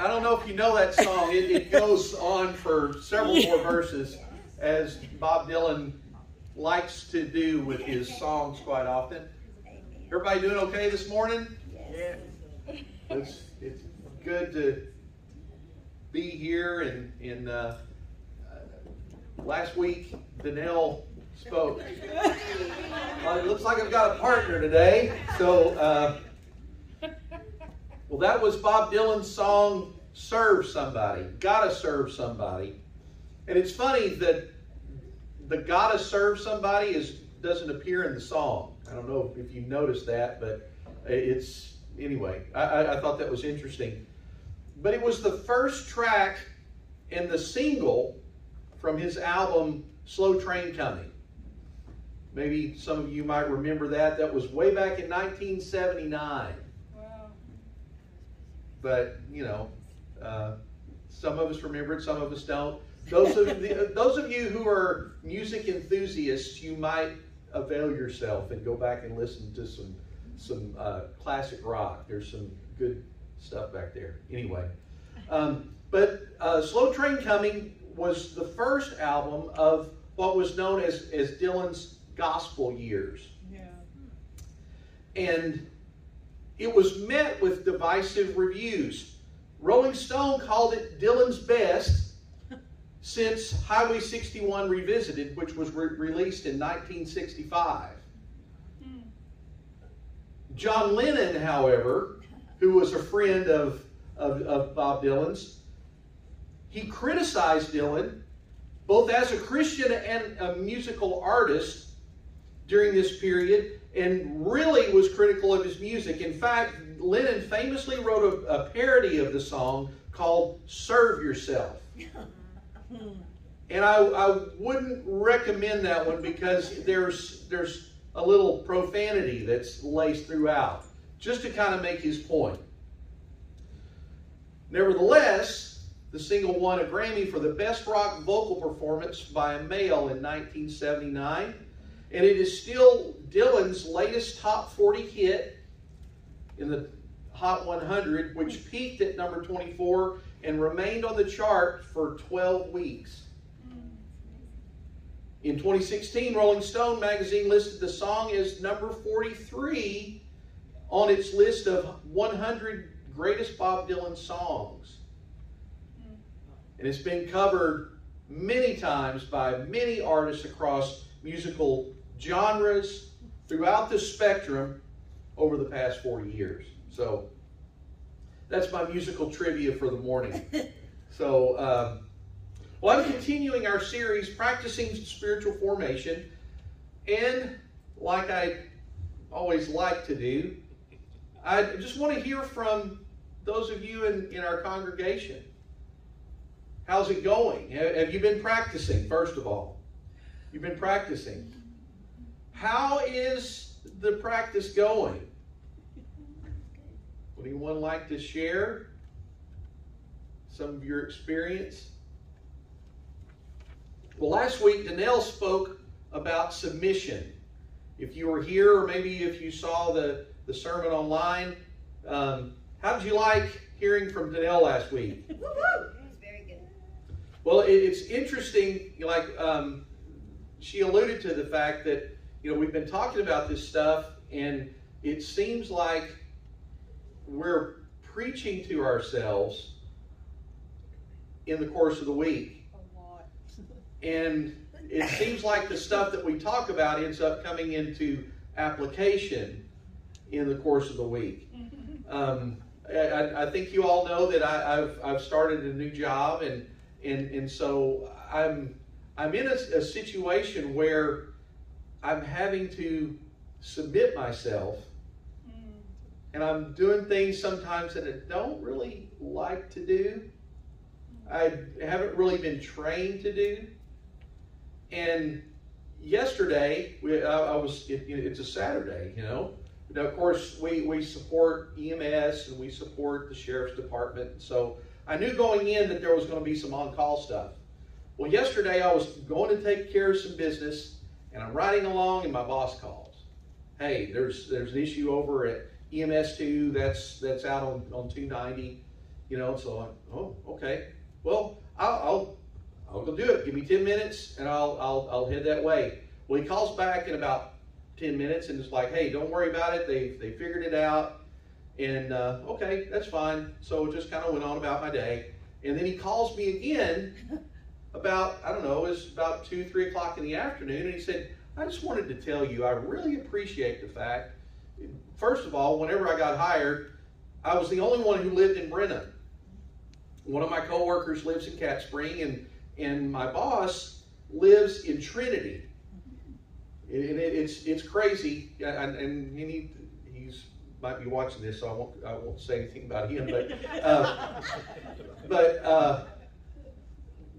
I don't know if you know that song. It, it goes on for several more verses, as Bob Dylan likes to do with his songs quite often. Everybody doing okay this morning? Yeah. It's, it's good to be here. And, and uh, uh, last week, Danelle spoke. Well, it looks like I've got a partner today. So, uh, well, that was Bob Dylan's song, Serve Somebody. Gotta serve somebody. And it's funny that the gotta serve somebody is doesn't appear in the song. I don't know if you noticed that, but it's anyway. I, I thought that was interesting. But it was the first track and the single from his album Slow Train Coming. Maybe some of you might remember that. That was way back in 1979. But, you know, uh, some of us remember it, some of us don't. Those of, the, those of you who are music enthusiasts, you might avail yourself and go back and listen to some some uh, classic rock. There's some good stuff back there. Anyway, um, but uh, Slow Train Coming was the first album of what was known as, as Dylan's gospel years. Yeah. And it was met with divisive reviews. Rolling Stone called it Dylan's best since Highway 61 Revisited, which was re- released in 1965. John Lennon, however, who was a friend of, of, of Bob Dylan's, he criticized Dylan both as a Christian and a musical artist during this period and really was critical of his music. In fact, Lennon famously wrote a, a parody of the song called Serve Yourself. And I, I wouldn't recommend that one because there's there's a little profanity that's laced throughout, just to kind of make his point. Nevertheless, the single won a Grammy for the best rock vocal performance by a male in 1979, and it is still Dylan's latest top 40 hit in the Hot 100, which peaked at number 24 and remained on the chart for 12 weeks. In 2016, Rolling Stone magazine listed the song as number 43 on its list of 100 greatest Bob Dylan songs. And it's been covered many times by many artists across musical genres throughout the spectrum over the past 40 years. So that's my musical trivia for the morning. So, um, well, I'm continuing our series, Practicing Spiritual Formation. And like I always like to do, I just want to hear from those of you in, in our congregation. How's it going? Have you been practicing, first of all? You've been practicing. How is the practice going? Would anyone like to share some of your experience? Well, last week, Danelle spoke about submission. If you were here, or maybe if you saw the, the sermon online, um, how did you like hearing from Danelle last week? It was very good. Well, it, it's interesting, like um, she alluded to the fact that, you know, we've been talking about this stuff, and it seems like we're preaching to ourselves in the course of the week. A lot. And it seems like the stuff that we talk about ends up coming into application in the course of the week. Um, I, I think you all know that I, have I've started a new job, and and and so I'm I'm in a, a situation where I'm having to submit myself, and I'm doing things sometimes that I don't really like to do. I haven't really been trained to do. And yesterday, we, I, I was, it, it's a Saturday, you know. Now, of course, we, we support EMS and we support the sheriff's department. So I knew going in that there was going to be some on call stuff. Well, yesterday I was going to take care of some business and I'm riding along and my boss calls. Hey, there's there's an issue over at EMS2 that's that's out on, on 290 You know, so I, oh, okay. Well, I'll, I'll, I'll go do it. Give me 10 minutes and I'll, I'll, I'll head that way. Well, he calls back in about 10 minutes and it's like, hey, don't worry about it. They, they figured it out. And uh, okay, that's fine. So just kind of went on about my day. And then he calls me again about, I don't know, it was about 2, 3 o'clock in the afternoon. And he said, I just wanted to tell you, I really appreciate the fact, first of all, whenever I got hired, I was the only one who lived in Brenham. One of my coworkers lives in Cat Spring, and, and my boss lives in Trinity. And it, it's it's crazy, and, and he he's might be watching this, so I won't I won't say anything about him, but uh, but uh,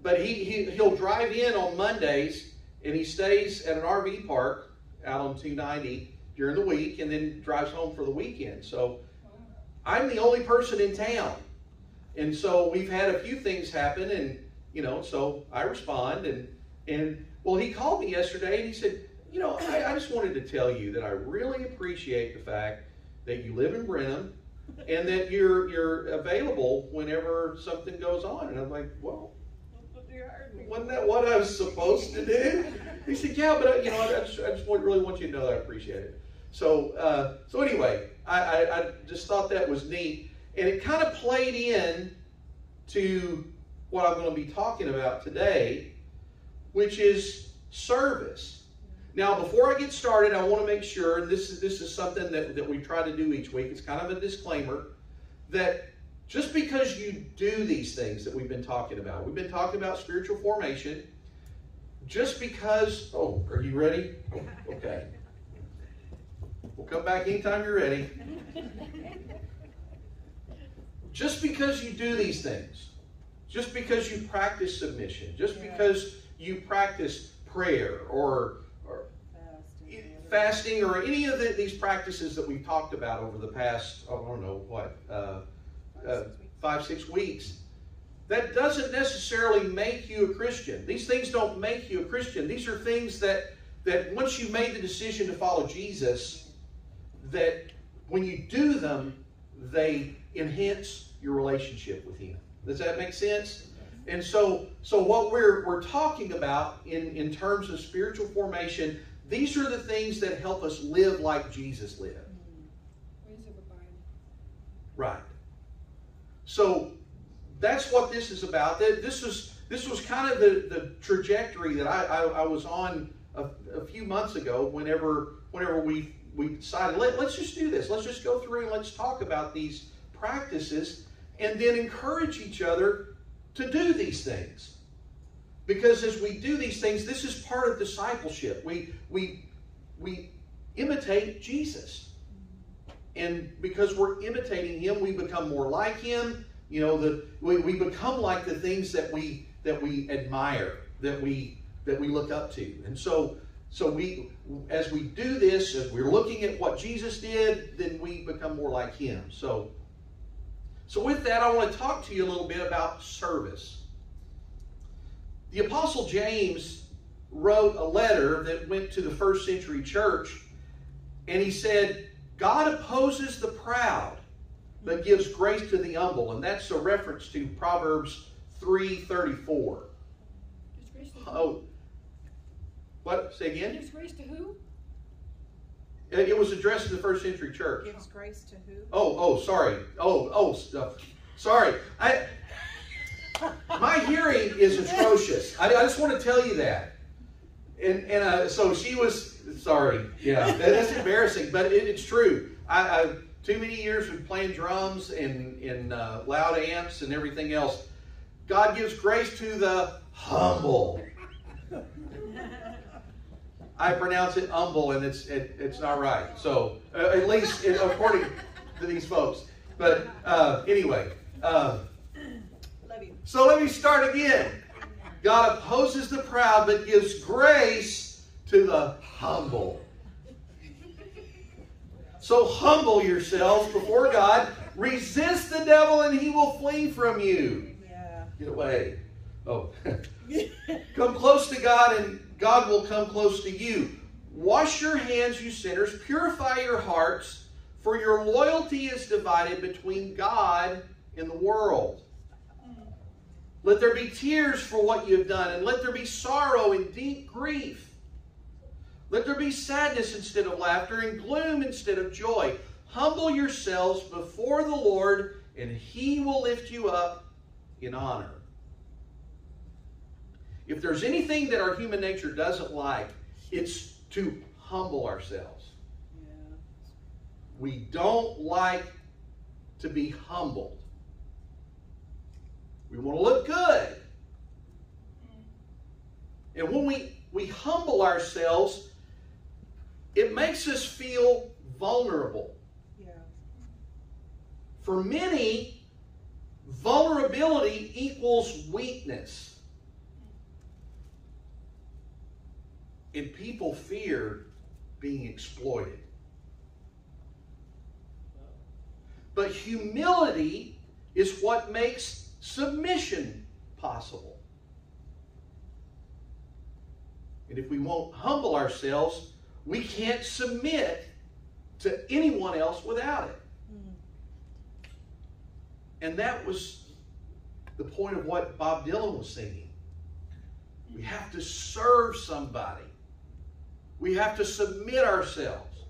but he, he he'll drive in on Mondays, and he stays at an RV park out on 290 during the week, and then drives home for the weekend. So I'm the only person in town. And so we've had a few things happen, and you know, so I respond, and and well, he called me yesterday, and he said, you know, I, I just wanted to tell you that I really appreciate the fact that you live in Brenham, and that you're you're available whenever something goes on. And I'm like, well, wasn't that what I was supposed to do? He said, yeah, but uh, you know, I just, I just really want you to know that I appreciate it. So, uh, so anyway, I, I, I just thought that was neat. And it kind of played in to what I'm going to be talking about today, which is service. Now, before I get started, I want to make sure, and this is, this is something that, that we try to do each week, it's kind of a disclaimer, that just because you do these things that we've been talking about, we've been talking about spiritual formation, just because, oh, are you ready? Oh, okay. We'll come back anytime you're ready. Just because you do these things, just because you practice submission, just because you practice prayer or, or fasting or any of the, these practices that we've talked about over the past, oh, I don't know, what, uh, uh, five, six weeks, that doesn't necessarily make you a Christian. These things don't make you a Christian. These are things that, that once you made the decision to follow Jesus, that when you do them, they enhance your relationship with Him. Does that make sense? And so, so what we're, we're talking about in, in terms of spiritual formation, these are the things that help us live like Jesus lived. Right. So that's what this is about. This was this was kind of the, the trajectory that I, I, I was on a, a, few months ago. Whenever whenever we we decided let, let's just do this. Let's just go through and let's talk about these practices and then encourage each other to do these things. Because as we do these things, this is part of discipleship. We we we imitate Jesus. And because we're imitating him, we become more like him. You know, the we, we become like the things that we that we admire, that we that we look up to. And so so we as we do this, as we're looking at what Jesus did, then we become more like him. So so, with that, I want to talk to you a little bit about service. The Apostle James wrote a letter that went to the first century church, and he said, God opposes the proud, but gives grace to the humble. And that's a reference to Proverbs 3.34. Oh, what? Say again? Gives grace to who? It was addressed to the first century church. Gives grace to who? Oh, oh, sorry. Oh, oh, stuff. Uh, sorry. I, my hearing is atrocious. I, I, just want to tell you that. And and uh, so she was sorry. Yeah, that, that's embarrassing, but it, it's true. I, I too many years of playing drums and in uh, loud amps and everything else. God gives grace to the humble. I pronounce it humble, and it's it, it's not right. So uh, at least it, according to these folks. But uh, anyway, uh, so let me start again. God opposes the proud, but gives grace to the humble. So humble yourselves before God. Resist the devil, and he will flee from you. Yeah. Get away. Oh. Come close to God, and God will come close to you. Wash your hands, you sinners. Purify your hearts, for your loyalty is divided between God and the world. Let there be tears for what you have done, and let there be sorrow and deep grief. Let there be sadness instead of laughter, and gloom instead of joy. Humble yourselves before the Lord, and he will lift you up in honor. If there's anything that our human nature doesn't like, it's to humble ourselves. Yeah. We don't like to be humbled. We want to look good. And when we, we humble ourselves, it makes us feel vulnerable. Yeah. For many, vulnerability equals weakness. And people fear being exploited. But humility is what makes submission possible. And if we won't humble ourselves, we can't submit to anyone else without it. Hmm. And that was the point of what Bob Dylan was singing. We have to serve somebody. We have to submit ourselves.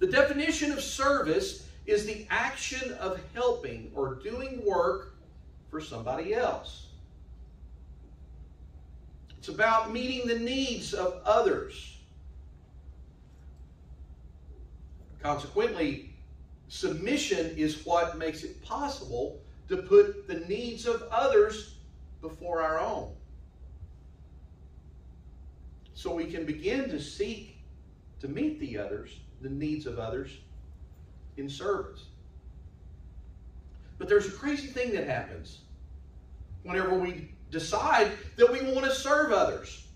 The definition of service is the action of helping or doing work for somebody else. It's about meeting the needs of others. Consequently, submission is what makes it possible to put the needs of others before our own. So we can begin to seek to meet the others, the needs of others, in service. But there's a crazy thing that happens whenever we decide that we want to serve others.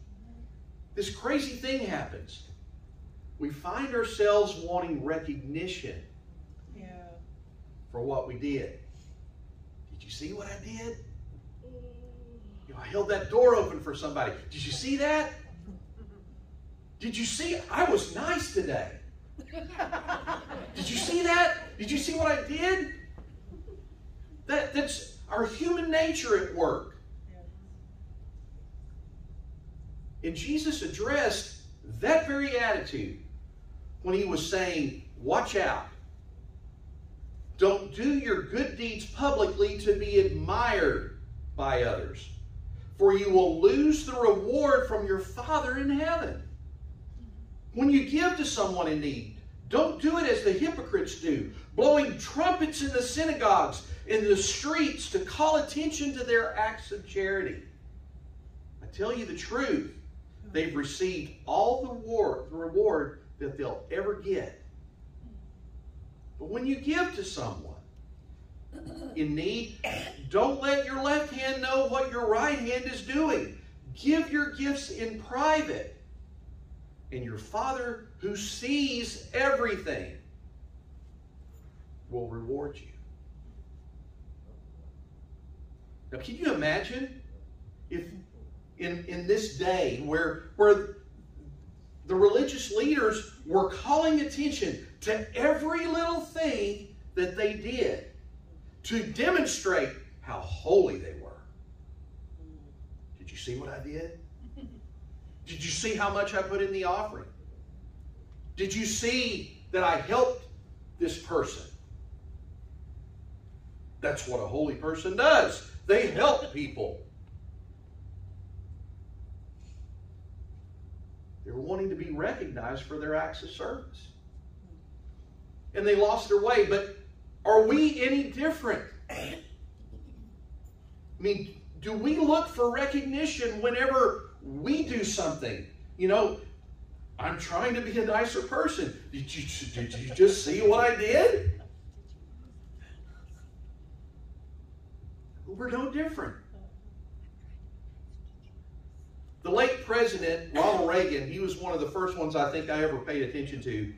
This crazy thing happens. We find ourselves wanting recognition yeah. for what we did. Did you see what I did? You know, I held that door open for somebody. Did you see that? Did you see? I was nice today. Did you see that? Did you see what I did? That, that's our human nature at work. And Jesus addressed that very attitude when he was saying, Watch out. Don't do your good deeds publicly to be admired by others, for you will lose the reward from your Father in heaven. When you give to someone in need, don't do it as the hypocrites do, blowing trumpets in the synagogues, in the streets to call attention to their acts of charity. I tell you the truth, they've received all the, war, the reward that they'll ever get. But when you give to someone in need, don't let your left hand know what your right hand is doing. Give your gifts in private and your Father who sees everything will reward you. Now, can you imagine if in, in this day where, where the religious leaders were calling attention to every little thing that they did to demonstrate how holy they were? Did you see what I did? Did you see how much I put in the offering? Did you see that I helped this person? That's what a holy person does. They help people. They were wanting to be recognized for their acts of service. And they lost their way. But are we any different? I mean, do we look for recognition whenever we do something. You know, I'm trying to be a nicer person. Did you, did you just see what I did? We're no different. The late president, Ronald Reagan, he was one of the first ones I think I ever paid attention to.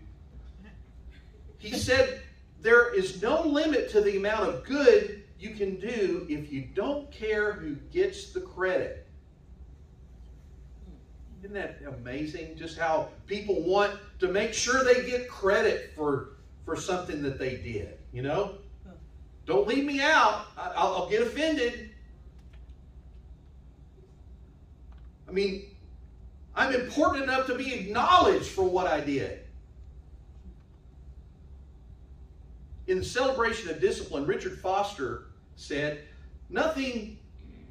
He said, There is no limit to the amount of good you can do if you don't care who gets the credit. Isn't that amazing? Just how people want to make sure they get credit for, for something that they did, you know? Don't leave me out. I'll, I'll get offended. I mean, I'm important enough to be acknowledged for what I did. In the celebration of discipline, Richard Foster said, Nothing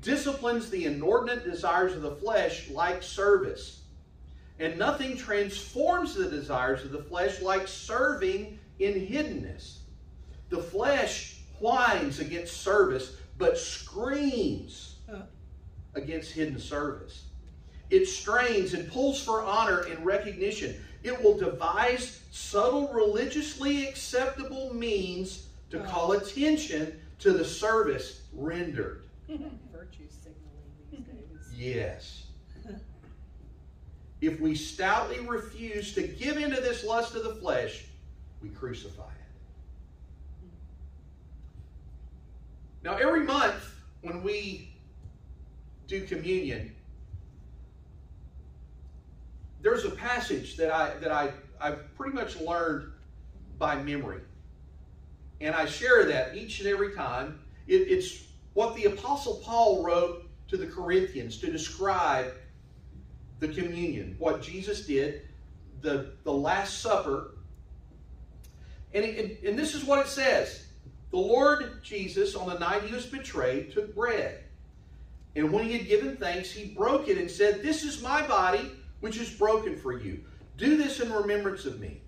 disciplines the inordinate desires of the flesh like service. And nothing transforms the desires of the flesh like serving in hiddenness. The flesh whines against service, but screams against hidden service. It strains and pulls for honor and recognition. It will devise subtle, religiously acceptable means to oh. call attention to the service rendered. Virtue signaling these days. Yes. If we stoutly refuse to give into this lust of the flesh, we crucify it. Now, every month when we do communion, there's a passage that I that I I've pretty much learned by memory, and I share that each and every time. It, it's what the Apostle Paul wrote to the Corinthians to describe the communion, what Jesus did, the the Last Supper, and it, and this is what it says: the Lord Jesus, on the night he was betrayed, took bread. And when he had given thanks, he broke it and said, This is my body, which is broken for you. Do this in remembrance of me.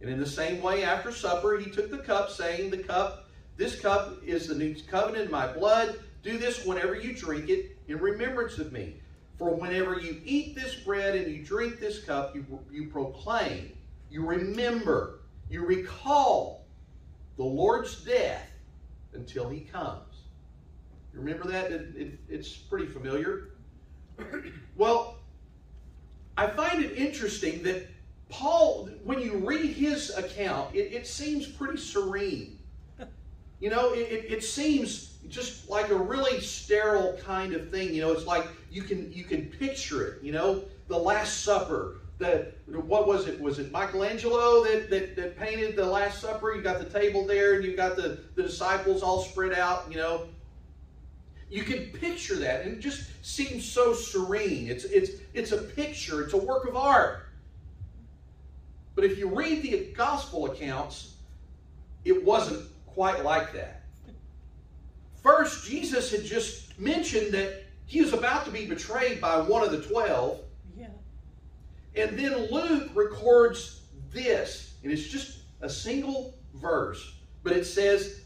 And in the same way, after supper, he took the cup, saying, The cup, this cup is the new covenant in my blood. Do this whenever you drink it in remembrance of me. For whenever you eat this bread and you drink this cup, you, you proclaim, you remember, you recall the Lord's death until he comes. You remember that? It, it, it's pretty familiar. well, I find it interesting that Paul, when you read his account, it, it seems pretty serene. You know, it, it, seems just like a really sterile kind of thing. You know, it's like you can you can picture it. You know, the Last Supper, that what was it? Was it Michelangelo that, that, that painted the Last Supper? You got the table there, and you've got the, the disciples all spread out, you know. You can picture that, and it just seems so serene. It's, it's, it's a picture, it's a work of art. But if you read the gospel accounts, it wasn't quite like that. First, Jesus had just mentioned that he was about to be betrayed by one of the twelve and then Luke records this, and it's just a single verse, but it says,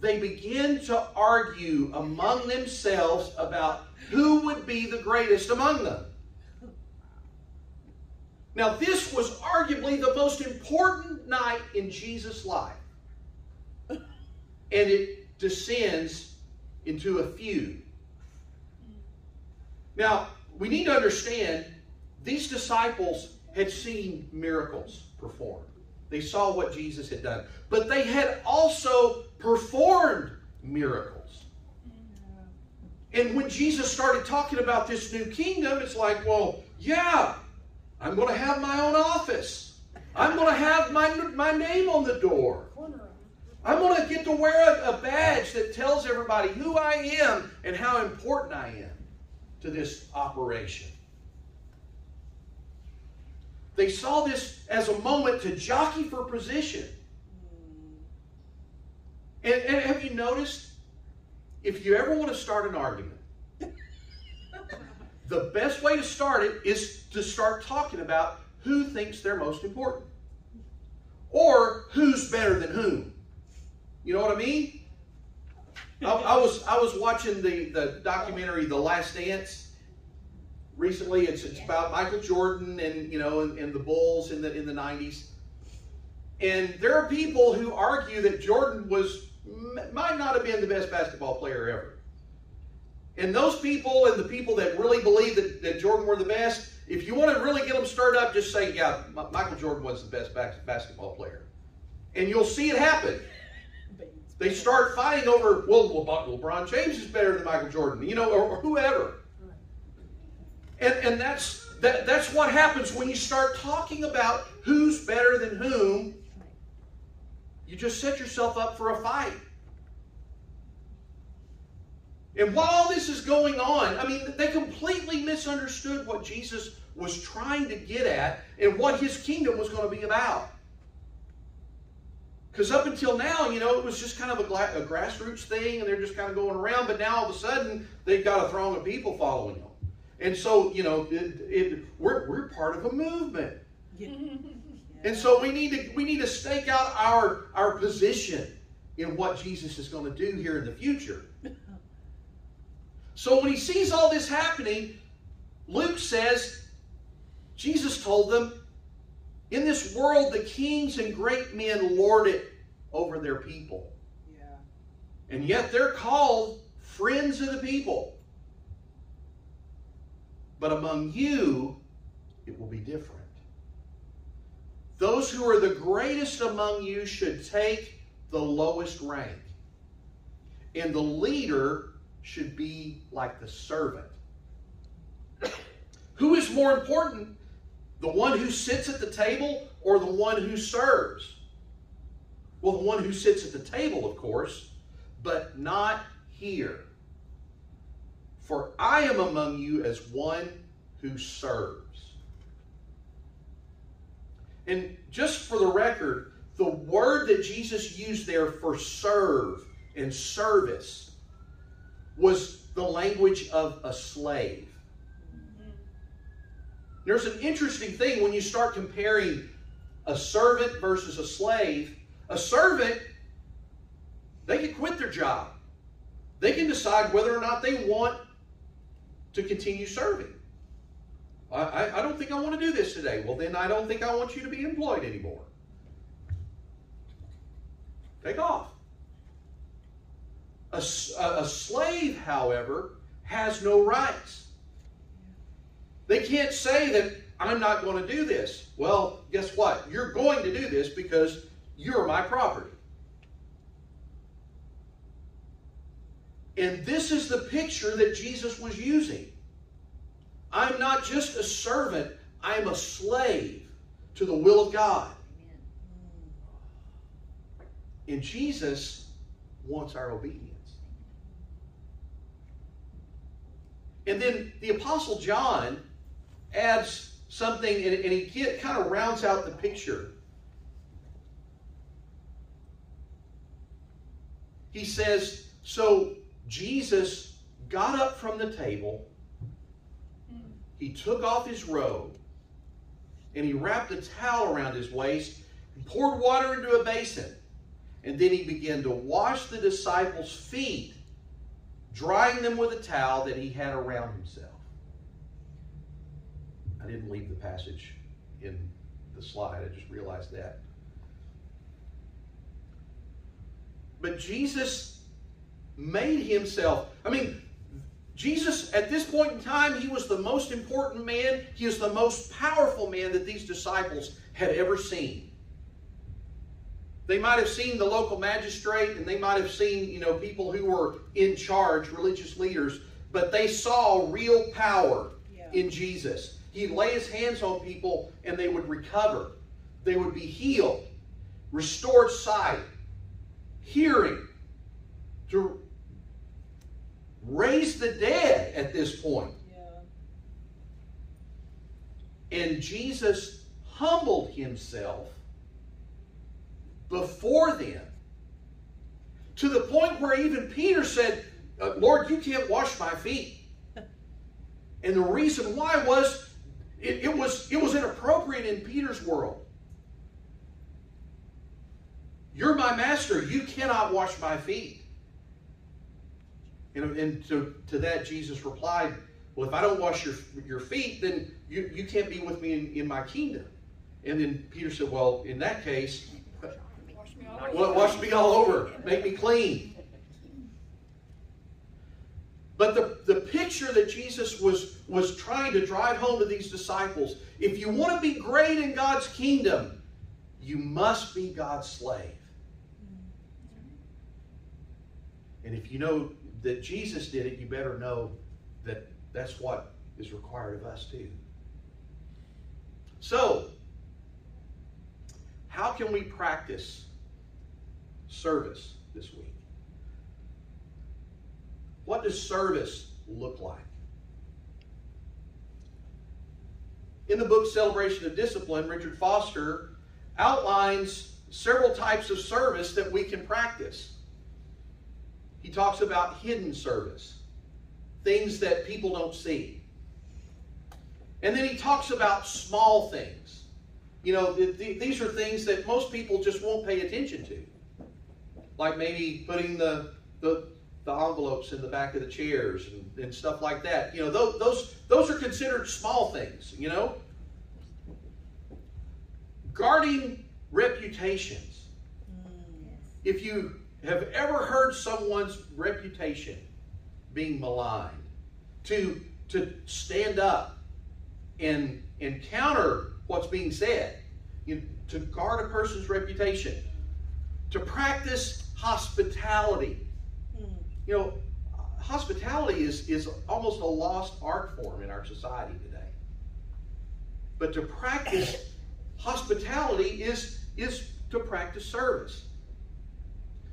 They begin to argue among themselves about who would be the greatest among them. Now, this was arguably the most important night in Jesus' life. And it descends into a feud. Now, we need to understand these disciples had seen miracles performed. They saw what Jesus had done. But they had also performed miracles. And when Jesus started talking about this new kingdom, it's like, well, yeah, I'm going to have my own office. I'm going to have my, my name on the door. I'm going to get to wear a, a badge that tells everybody who I am and how important I am to this operation. They saw this as a moment to jockey for position. And, and have you noticed? If you ever want to start an argument, the best way to start it is to start talking about who thinks they're most important. Or who's better than whom. You know what I mean? I, I was I was watching the, the documentary The Last Dance recently. It's, it's about Michael Jordan and you know and, and the Bulls in the in the '90s. And there are people who argue that Jordan was might not have been the best basketball player ever. And those people and the people that really believe that, that Jordan were the best, if you want to really get them stirred up, just say, yeah, Michael Jordan was the best basketball player. And you'll see it happen. They start fighting over, well, LeBron James is better than Michael Jordan, you know, or, or whoever. And, and that's, that, that's what happens when you start talking about who's better than whom. You just set yourself up for a fight. And while this is going on, I mean, they completely misunderstood what Jesus was trying to get at and what his kingdom was going to be about. Because up until now, you know, it was just kind of a, a, grassroots thing and they're just kind of going around, but now all of a sudden they've got a throng of people following them. And so, you know, it, it, we're, we're part of a movement. Yeah. And so we need to we need to stake out our our position in what Jesus is going to do here in the future. So when he sees all this happening, Luke says, Jesus told them, in this world the kings and great men lord it over their people. Yeah. And yet they're called friends of the people. But among you, it will be different. Those who are the greatest among you should take the lowest rank. And the leader should be like the servant. Who is more important, the one who sits at the table or the one who serves? Well, the one who sits at the table, of course, but not here. For I am among you as one who serves. And just for the record, the word that Jesus used there for serve and service was the language of a slave. There's an interesting thing when you start comparing a servant versus a slave. A servant, they can quit their job. They can decide whether or not they want to continue serving. I, I don't think I want to do this today. Well, then I don't think I want you to be employed anymore. Take off. A, a slave, however, has no rights. They can't say that I'm not going to do this. Well, guess what? You're going to do this because you're my property. And this is the picture that Jesus was using. I'm not just a servant, I'm a slave to the will of God. And Jesus wants our obedience. And then the Apostle John adds something, and, and he get, kind of rounds out the picture. He says, So Jesus got up from the table he took off his robe and he wrapped a towel around his waist and poured water into a basin. And then he began to wash the disciples' feet, drying them with a towel that he had around himself. I didn't leave the passage in the slide, I just realized that. But Jesus made himself, I mean, Jesus, at this point in time, he was the most important man. He is the most powerful man that these disciples had ever seen. They might have seen the local magistrate and they might have seen, you know, people who were in charge, religious leaders, but they saw real power yeah. in Jesus. He'd lay his hands on people and they would recover. They would be healed, restored sight, hearing, to raise the dead at this point. Yeah. And Jesus humbled himself before them to the point where even Peter said, uh, Lord, you can't wash my feet. And the reason why was it, it, was it was inappropriate in Peter's world. You're my master. You cannot wash my feet. And, and to, to that, Jesus replied, Well, if I don't wash your, your feet, then you, you can't be with me in, in my kingdom. And then Peter said, Well, in that case, wash me all, well, wash me all over, make me clean. But the, the picture that Jesus was, was trying to drive home to these disciples if you want to be great in God's kingdom, you must be God's slave. And if you know that Jesus did it, you better know that that's what is required of us too. So, how can we practice service this week? What does service look like? In the book Celebration of Discipline, Richard Foster outlines several types of service that we can practice. He talks about hidden service, things that people don't see. And then he talks about small things. You know, th- th- these are things that most people just won't pay attention to. Like maybe putting the, the, the envelopes in the back of the chairs and, and stuff like that. You know, those, those, those are considered small things, you know? Guarding reputations. Mm, if you have ever heard someone's reputation being maligned, to, to stand up and, and counter what's being said, you, to guard a person's reputation, to practice hospitality. You know, hospitality is, is almost a lost art form in our society today. But to practice hospitality is, is to practice service.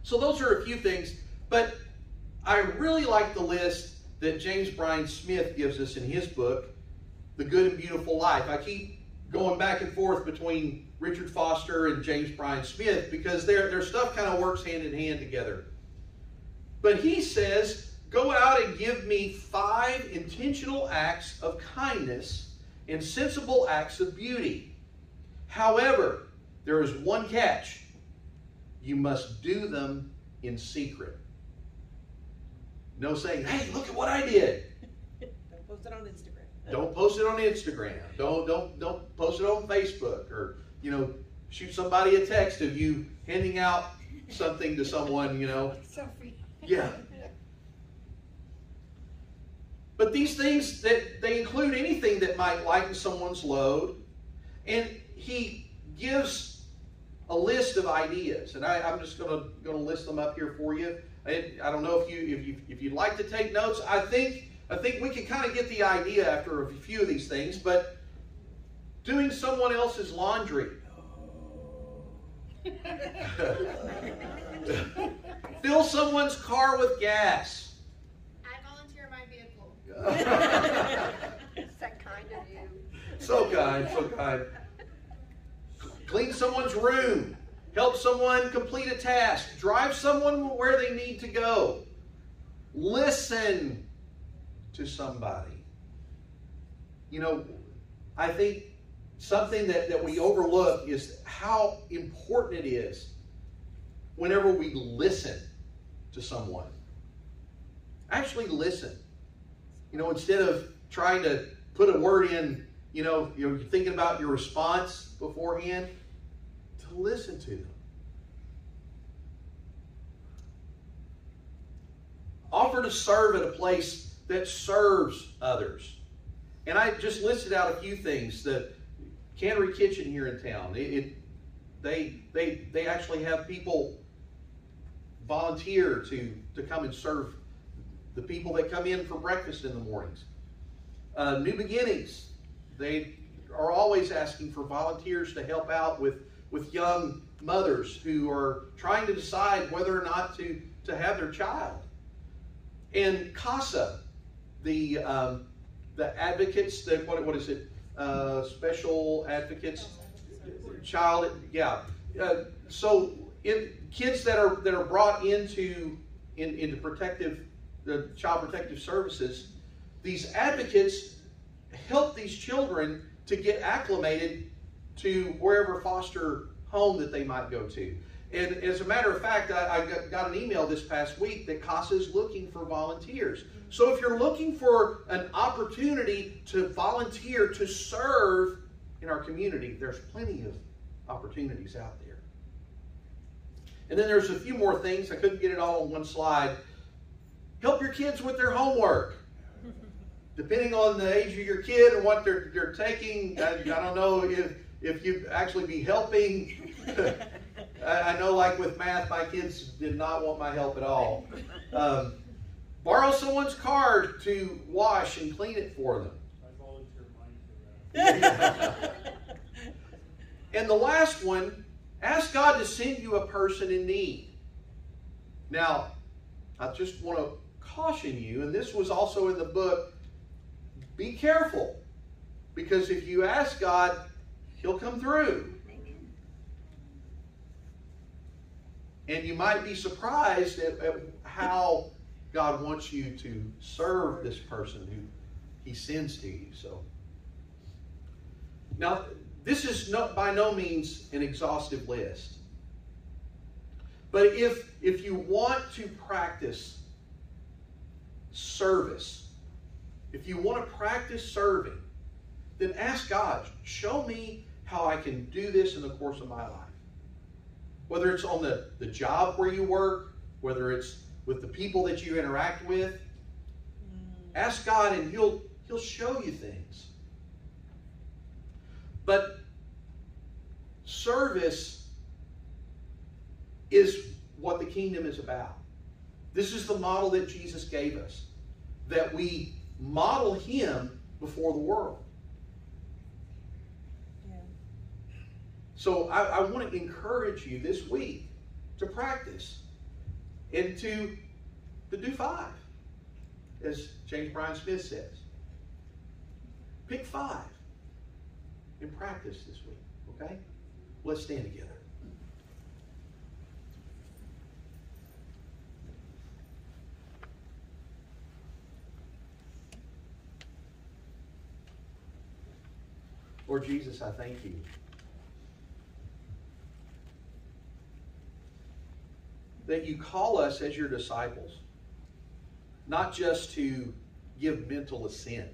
So those are a few things, but I really like the list that James Bryan Smith gives us in his book, The Good and Beautiful Life. I keep going back and forth between Richard Foster and James Bryan Smith because their, their stuff kind of works hand in hand together. But he says, Go out and give me five intentional acts of kindness and sensible acts of beauty. However, there is one catch you must do them in secret. No saying, hey, look at what I did. Don't post it on Instagram. Don't post it on Instagram. Don't don't don't post it on Facebook or you know shoot somebody a text of you handing out something to someone. You know. yeah. But these things that they include anything that might lighten someone's load, and he gives a list of ideas, and I, I'm just going to going to list them up here for you. I, I don't know if you if you if you'd like to take notes. I think I think we can kind of get the idea after a few of these things, but doing someone else's laundry. Fill someone's car with gas. I volunteer my vehicle. Is that kind of you? so kind, so kind. Clean someone's room. Help someone complete a task. Drive someone where they need to go. Listen to somebody. You know, I think something that, that we overlook is how important it is whenever we listen to someone. Actually listen. You know, instead of trying to put a word in, you know, you're thinking about your response beforehand, to listen to them. Offer to serve at a place that serves others. And I just listed out a few things. that Cannery Kitchen here in town, it, it they they they actually have people volunteer to to come and serve the people that come in for breakfast in the mornings. Uh, New Beginnings, they are always asking for volunteers to help out with with young mothers who are trying to decide whether or not to to have their child. And CASA, the um, the advocates, the, what what is it? Uh, special advocates, child, yeah. Uh, so kids that are that are brought into in, into protective the child protective services, these advocates help these children to get acclimated to wherever foster home that they might go to. And as a matter of fact, I, I got an email this past week that CASA is looking for volunteers. So if you're looking for an opportunity to volunteer to serve in our community, there's plenty of opportunities out there. And then there's a few more things. I couldn't get it all on one slide. Help your kids with their homework. Depending on the age of your kid and what they're, they're taking, I, I don't know if, if you actually be helping. I, I know, like with math, my kids did not want my help at all. Um, borrow someone's car to wash and clean it for them. I volunteer mine for that. And the last one, ask God to send you a person in need. Now, I just want to caution you, and this was also in the book, be careful. Because if you ask God, He'll come through. And you might be surprised at, at how God wants you to serve this person who He sends to you. So, now this is no, by no means an exhaustive list. But if if you want to practice service, if you want to practice serving, then ask God, show me how I can do this in the course of my life. Whether it's on the, the job where you work, whether it's with the people that you interact with, mm. ask God and He'll He'll show you things. But service is what the kingdom is about. This is the model that Jesus gave us. That we model Him before the world. So I, I want to encourage you this week to practice and to, to do five, as James Bryan Smith says. Pick five and practice this week, okay? Let's stand together. Lord Jesus, I thank you. That you call us as your disciples, not just to give mental assent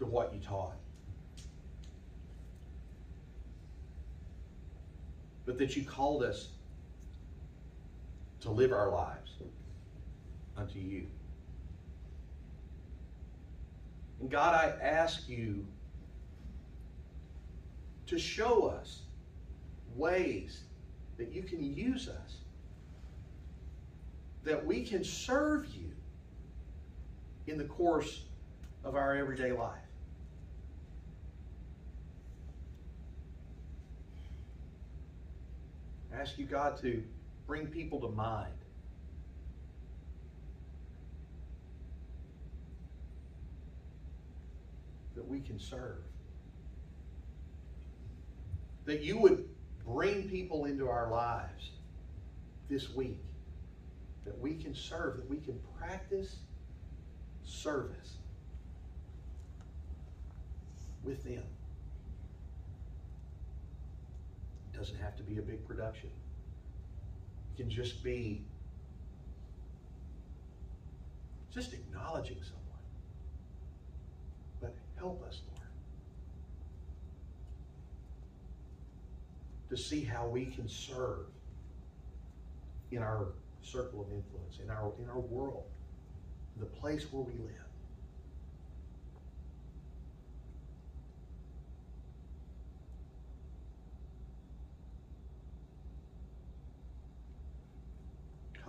to what you taught, but that you called us to live our lives unto you. And God, I ask you to show us ways that you can use us, that we can serve you in the course of our everyday life. Ask you, God, to bring people to mind. That we can serve. That you would bring people into our lives this week. That we can serve, that we can practice service with them. It doesn't have to be a big production. It can just be just acknowledging someone. But help us, Lord, to see how we can serve in our circle of influence, in our in our world, the place where we live.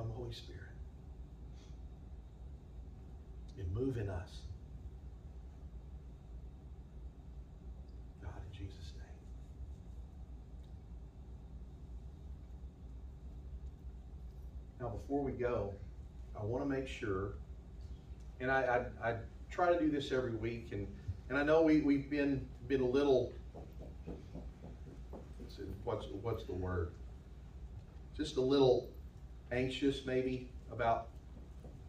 Come, Holy Spirit, and move in us. God, in Jesus' name. Now, before we go, I want to make sure, and I, I, I try to do this every week, and, and I know we, we've been been a little, what's what's the word? Just a little anxious maybe about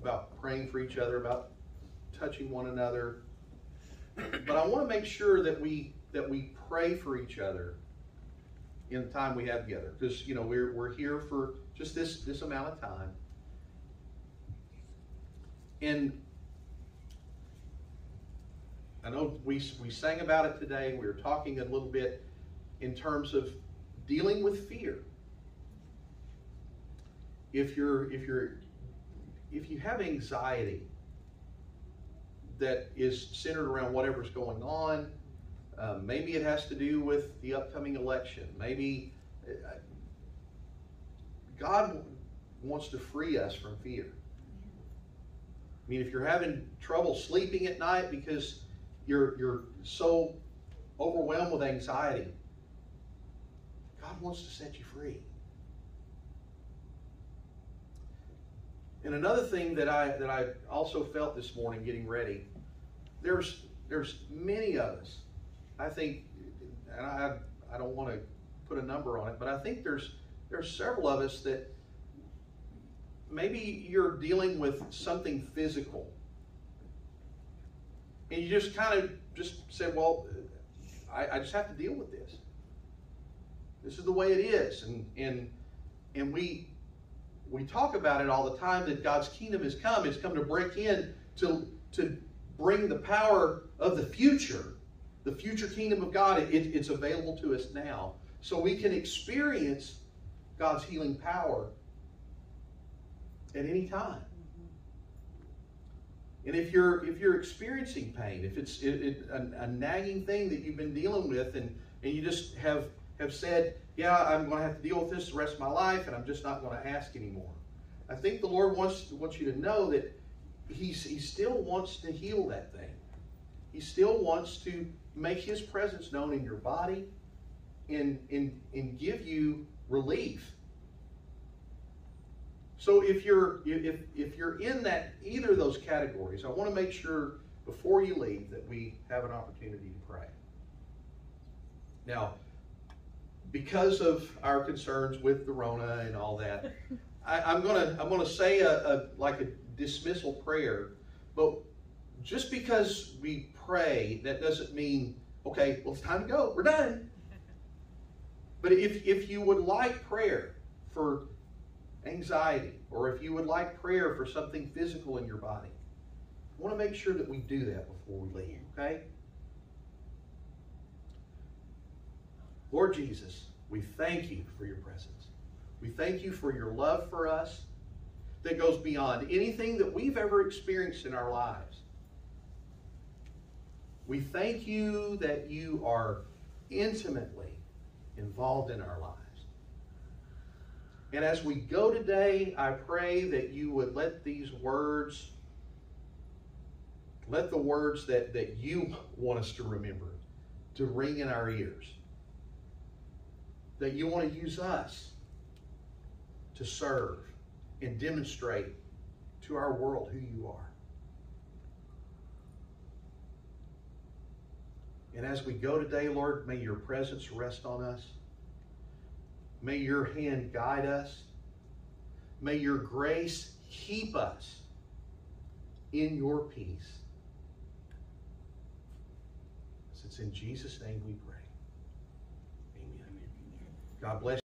about praying for each other, about touching one another. But I want to make sure that we that we pray for each other in the time we have together. Because you know we're we're here for just this this amount of time. And I know we we sang about it today. We were talking a little bit in terms of dealing with fear if you're if you're if you have anxiety that is centered around whatever's going on um, maybe it has to do with the upcoming election. Maybe uh, god wants to free us from fear. I mean if you're having trouble sleeping at night because you're you're so overwhelmed with anxiety god wants to set you free And another thing that I that I also felt this morning getting ready, there's there's many of us. I think, and I I don't want to put a number on it, but I think there's there's several of us that maybe you're dealing with something physical, and you just kind of just said, well, I, I just have to deal with this. This is the way it is, and and and we we talk about it all the time that God's kingdom has come. It's come to break in to, to bring the power of the future, the future kingdom of God. It, it's available to us now. So we can experience God's healing power at any time. Mm-hmm. And if you're if you're experiencing pain, if it's it, it, a, a nagging thing that you've been dealing with, and, and you just have have said, yeah, I'm going to have to deal with this the rest of my life, and I'm just not going to ask anymore. I think the Lord wants wants you to know that He's He still wants to heal that thing. He still wants to make His presence known in your body, and and and give you relief. So if you're if if you're in that either of those categories, I want to make sure before you leave that we have an opportunity to pray. Now, because of our concerns with the Rona and all that, I, am gonna I'm gonna say a, a like a dismissal prayer, but just because we pray, that doesn't mean okay, well it's time to go, we're done. But if if you would like prayer for anxiety, or if you would like prayer for something physical in your body, I want to make sure that we do that before we leave, okay? Lord Jesus, we thank you for your presence. We thank you for your love for us that goes beyond anything that we've ever experienced in our lives. We thank you that you are intimately involved in our lives. And as we go today, I pray that you would let these words, let the words that, that you want us to remember, to ring in our ears that you want to use us to serve and demonstrate to our world who you are. And as we go today, Lord, may your presence rest on us. May your hand guide us. May your grace keep us in your peace. It's in Jesus' name we pray. God bless.